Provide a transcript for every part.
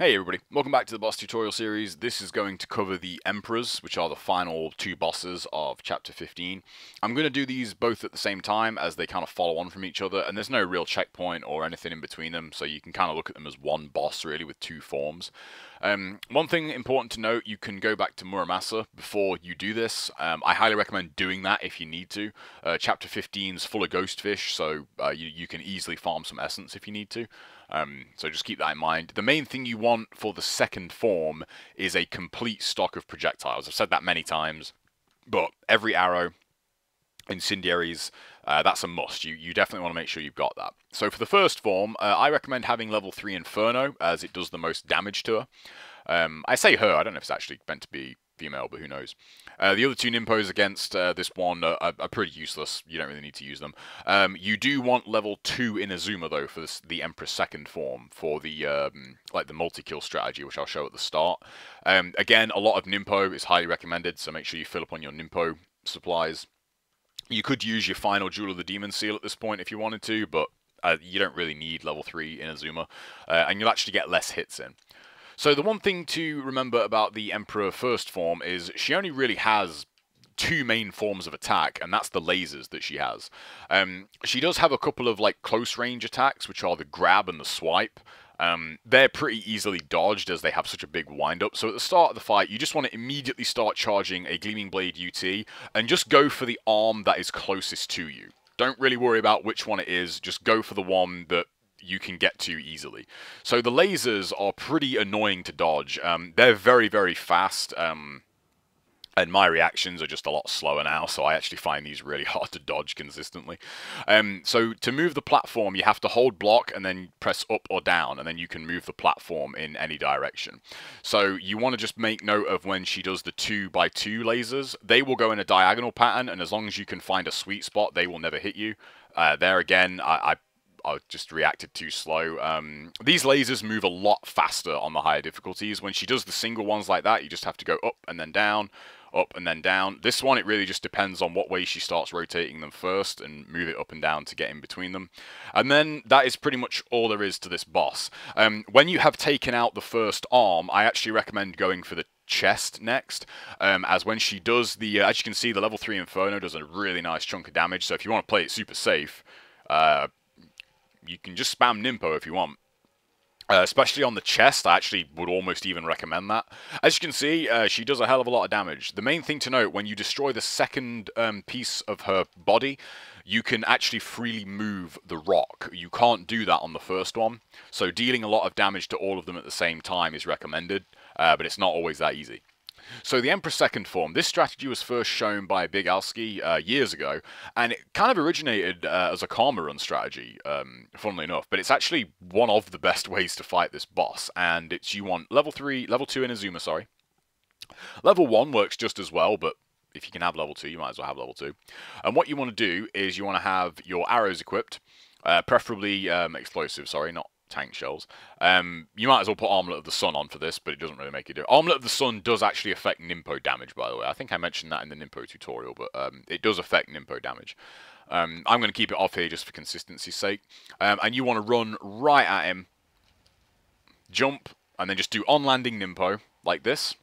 Hey everybody, welcome back to the boss tutorial series. This is going to cover the Emperors, which are the final two bosses of chapter 15. I'm going to do these both at the same time as they kind of follow on from each other, and there's no real checkpoint or anything in between them, so you can kind of look at them as one boss really with two forms. Um, one thing important to note, you can go back to Muramasa before you do this. Um, I highly recommend doing that if you need to. Uh, chapter 15 is full of ghost fish, so uh, you, you can easily farm some essence if you need to. Um, so just keep that in mind. The main thing you want for the second form is a complete stock of projectiles. I've said that many times, but every arrow, incendiaries, uh, that's a must. You, you definitely want to make sure you've got that. So for the first form, uh, I recommend having level 3 Inferno, as it does the most damage to her. Um, I say her, I don't know if it's actually meant to be female, but who knows. Uh, the other two Ninpos against uh, this one are, are, pretty useless. You don't really need to use them. Um, you do want level 2 Inazuma, though, for this, the Empress second form, for the um, like the multi-kill strategy, which I'll show at the start. Um, again, a lot of Ninpo is highly recommended, so make sure you fill up on your Ninpo supplies. You could use your final Jewel of the Demon Seal at this point if you wanted to, but uh, you don't really need level 3 Inazuma, uh, and you'll actually get less hits in. So the one thing to remember about the Emperor first form is she only really has two main forms of attack, and that's the lasers that she has. Um, she does have a couple of like close range attacks, which are the grab and the swipe. Um, they're pretty easily dodged as they have such a big wind-up. So at the start of the fight, you just want to immediately start charging a Gleaming Blade UT and just go for the arm that is closest to you. Don't really worry about which one it is, just go for the one that you can get to easily. So the lasers are pretty annoying to dodge. Um, they're very, very fast. Um, and my reactions are just a lot slower now, so I actually find these really hard to dodge consistently. Um, so to move the platform, you have to hold block and then press up or down, and then you can move the platform in any direction. So you want to just make note of when she does the 2 by 2 lasers. They will go in a diagonal pattern, and as long as you can find a sweet spot, they will never hit you. Uh, there again, I, I I just reacted too slow. Um, these lasers move a lot faster on the higher difficulties. When she does the single ones like that, you just have to go up and then down, up and then down. This one, it really just depends on what way she starts rotating them first and move it up and down to get in between them. And then that is pretty much all there is to this boss. Um, when you have taken out the first arm, I actually recommend going for the chest next, um, as when she does the, uh, as you can see, the level 3 Inferno does a really nice chunk of damage, so if you want to play it super safe, uh, you can just spam Ninpo if you want. Uh, especially on the chest, I actually would almost even recommend that. As you can see, uh, she does a hell of a lot of damage. The main thing to note, when you destroy the second um, piece of her body, you can actually freely move the rock. You can't do that on the first one, so dealing a lot of damage to all of them at the same time is recommended, uh, but it's not always that easy. So the Emperor Second Form, this strategy was first shown by Big Alski uh, years ago, and it kind of originated uh, as a Karma Run strategy, um, funnily enough, but it's actually one of the best ways to fight this boss, and it's you want level 3, level 2 Inazuma, sorry. Level 1 works just as well, but if you can have level 2, you might as well have level 2. And what you want to do is you want to have your arrows equipped, uh, preferably um, explosive, sorry, not tank shells. Um, you might as well put Armlet of the Sun on for this, but it doesn't really make it do. Armlet of the Sun does actually affect Ninpo damage, by the way. I think I mentioned that in the Ninpo tutorial, but um, it does affect Ninpo damage. Um, I'm going to keep it off here just for consistency's sake. Um, and you want to run right at him, jump, and then just do on-landing Ninpo, like this,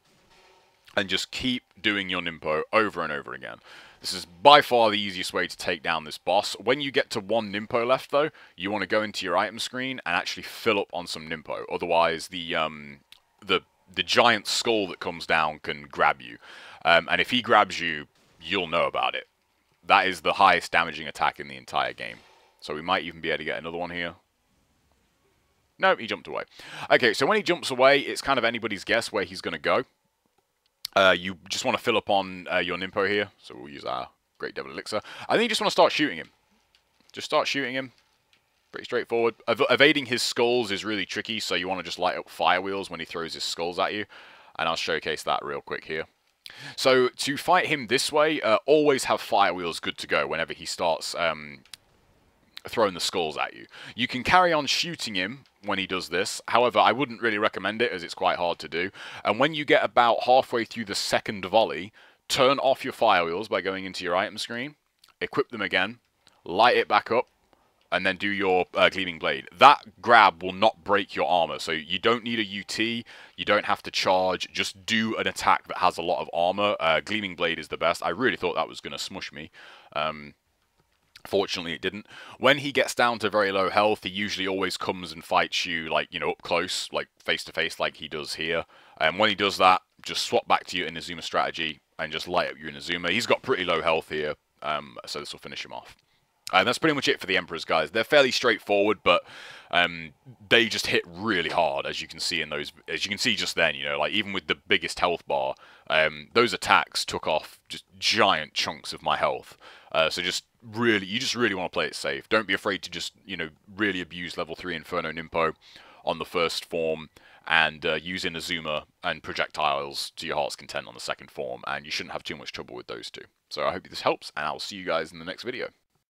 and just keep doing your Ninpo over and over again. This is by far the easiest way to take down this boss. When you get to one Ninpo left, though, you want to go into your item screen and actually fill up on some Ninpo. Otherwise, the um, the the giant skull that comes down can grab you. Um, and if he grabs you, you'll know about it. That is the highest damaging attack in the entire game. So we might even be able to get another one here. No, he jumped away. Okay, so when he jumps away, it's kind of anybody's guess where he's going to go. Uh, you just want to fill up on uh, your Ninpo here, so we'll use our Great Devil Elixir. I think you just want to start shooting him. Just start shooting him. Pretty straightforward. Ev evading his skulls is really tricky, so you want to just light up fire wheels when he throws his skulls at you. And I'll showcase that real quick here. So to fight him this way, uh, always have fire wheels good to go whenever he starts um, throwing the skulls at you. You can carry on shooting him when he does this. However, I wouldn't really recommend it as it's quite hard to do. And when you get about halfway through the second volley, turn off your fire wheels by going into your item screen, equip them again, light it back up, and then do your uh, Gleaming Blade. That grab will not break your armor, so you don't need a UT, you don't have to charge, just do an attack that has a lot of armor. Uh, Gleaming Blade is the best. I really thought that was going to smush me. Um, Fortunately, it didn't. When he gets down to very low health, he usually always comes and fights you, like, you know, up close, like, face-to-face, like he does here. And when he does that, just swap back to your Inazuma strategy and just light up your Inazuma. He's got pretty low health here, um, so this will finish him off. And that's pretty much it for the Emperors, guys. They're fairly straightforward, but um, they just hit really hard, as you can see in those. As you can see just then, you know, like even with the biggest health bar, um, those attacks took off just giant chunks of my health. Uh, so just really, you just really want to play it safe. Don't be afraid to just, you know, really abuse level 3 Inferno Ninpo on the first form and uh, use Inazuma and projectiles to your heart's content on the second form, and you shouldn't have too much trouble with those two. So I hope this helps, and I'll see you guys in the next video.